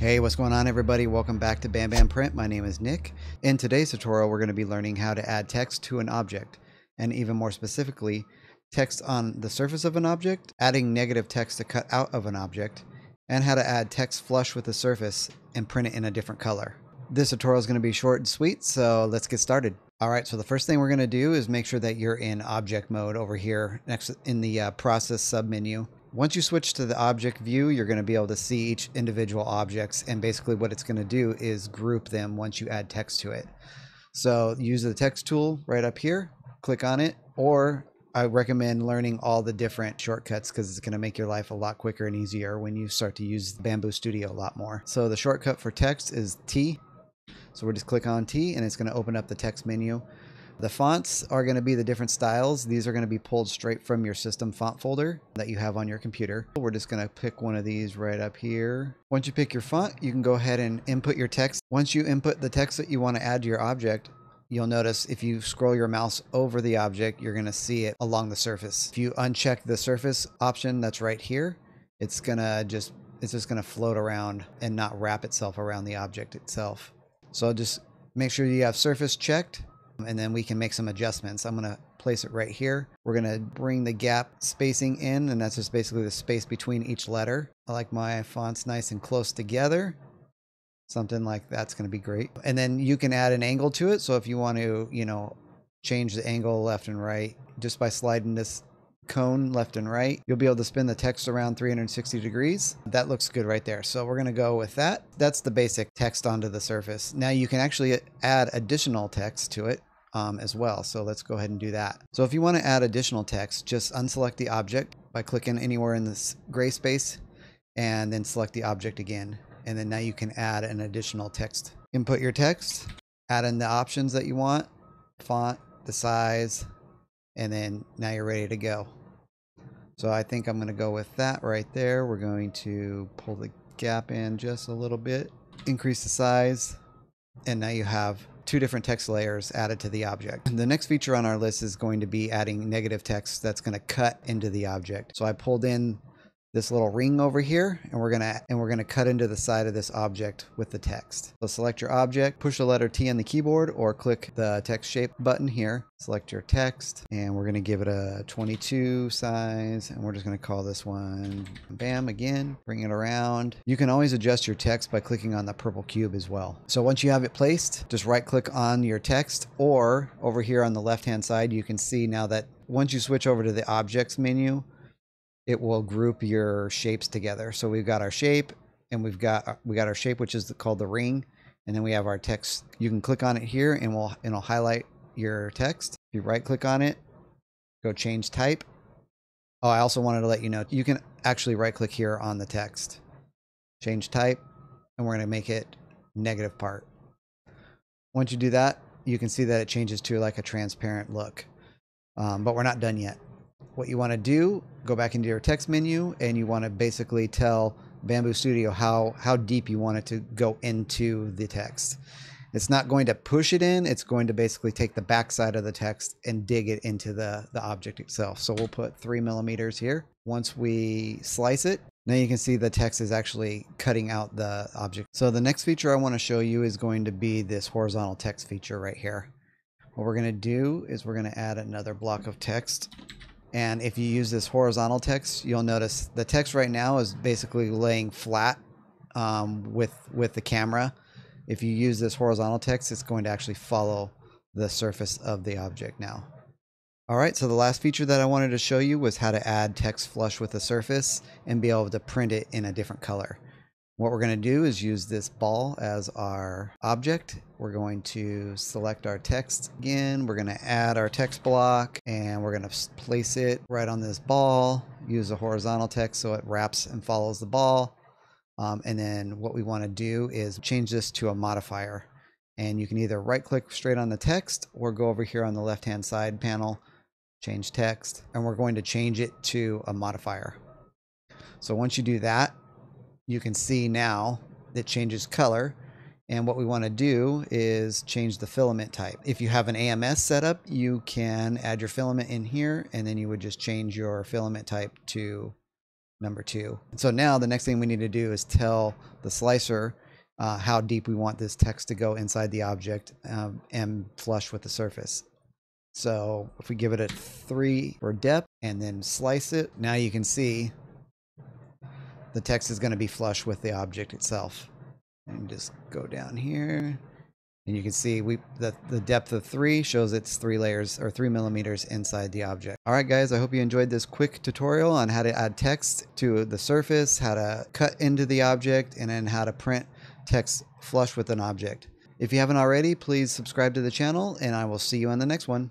Hey, what's going on everybody? Welcome back to Bam Bam Print. My name is Nick. In today's tutorial, we're going to be learning how to add text to an object, and even more specifically, text on the surface of an object, adding negative text to cut out of an object, and how to add text flush with the surface and print it in a different color. This tutorial is going to be short and sweet, so let's get started. All right, so the first thing we're going to do is make sure that you're in object mode over here next in the uh, process submenu. Once you switch to the object view, you're going to be able to see each individual objects and basically what it's going to do is group them once you add text to it. So use the text tool right up here, click on it, or I recommend learning all the different shortcuts because it's going to make your life a lot quicker and easier when you start to use Bambu Studio a lot more. So the shortcut for text is T. So we'll just click on T and it's going to open up the text menu. The fonts are going to be the different styles. These are going to be pulled straight from your system font folder that you have on your computer. We're just going to pick one of these right up here. Once you pick your font, you can go ahead and input your text. Once you input the text that you want to add to your object, you'll notice if you scroll your mouse over the object, you're going to see it along the surface. If you uncheck the surface option that's right here, it's going to just it's just going to float around and not wrap itself around the object itself. So just make sure you have surface checked and then we can make some adjustments. I'm going to place it right here. We're going to bring the gap spacing in, and that's just basically the space between each letter. I like my fonts nice and close together. Something like that's going to be great. And then you can add an angle to it. So if you want to, you know, change the angle left and right just by sliding this cone left and right. You'll be able to spin the text around 360 degrees. That looks good right there. So we're going to go with that. That's the basic text onto the surface. Now you can actually add additional text to it um, as well. So let's go ahead and do that. So if you want to add additional text, just unselect the object by clicking anywhere in this gray space and then select the object again. And then now you can add an additional text. Input your text, add in the options that you want, font, the size, and then now you're ready to go. So I think I'm going to go with that right there. We're going to pull the gap in just a little bit, increase the size, and now you have two different text layers added to the object. The next feature on our list is going to be adding negative text that's going to cut into the object. So I pulled in this little ring over here and we're gonna and we're gonna cut into the side of this object with the text. So select your object, push the letter T on the keyboard or click the text shape button here. Select your text and we're gonna give it a 22 size and we're just gonna call this one bam again, bring it around. You can always adjust your text by clicking on the purple cube as well. So once you have it placed, just right click on your text or over here on the left hand side, you can see now that once you switch over to the objects menu, it will group your shapes together. So we've got our shape and we've got we got our shape which is called the ring and then we have our text. You can click on it here and we'll it'll highlight your text. If you right click on it, go change type. Oh, I also wanted to let you know you can actually right click here on the text. Change type and we're going to make it negative part. Once you do that, you can see that it changes to like a transparent look. Um, but we're not done yet what you want to do, go back into your text menu and you want to basically tell Bambu Studio how, how deep you want it to go into the text. It's not going to push it in, it's going to basically take the backside of the text and dig it into the, the object itself. So we'll put three millimeters here. Once we slice it, now you can see the text is actually cutting out the object. So the next feature I want to show you is going to be this horizontal text feature right here. What we're going to do is we're going to add another block of text and if you use this horizontal text, you'll notice the text right now is basically laying flat um, with with the camera. If you use this horizontal text, it's going to actually follow the surface of the object now. All right, so the last feature that I wanted to show you was how to add text flush with the surface and be able to print it in a different color. What we're going to do is use this ball as our object. We're going to select our text again. We're going to add our text block and we're going to place it right on this ball. Use a horizontal text so it wraps and follows the ball. Um, and then what we want to do is change this to a modifier. And you can either right click straight on the text or go over here on the left hand side panel, change text, and we're going to change it to a modifier. So once you do that, you can see now it changes color. And what we want to do is change the filament type. If you have an AMS setup, you can add your filament in here and then you would just change your filament type to number two. So now the next thing we need to do is tell the slicer uh, how deep we want this text to go inside the object um, and flush with the surface. So if we give it a three for depth and then slice it, now you can see the text is going to be flush with the object itself. And just go down here. And you can see we the, the depth of three shows it's three layers or three millimeters inside the object. All right, guys, I hope you enjoyed this quick tutorial on how to add text to the surface, how to cut into the object, and then how to print text flush with an object. If you haven't already, please subscribe to the channel, and I will see you on the next one.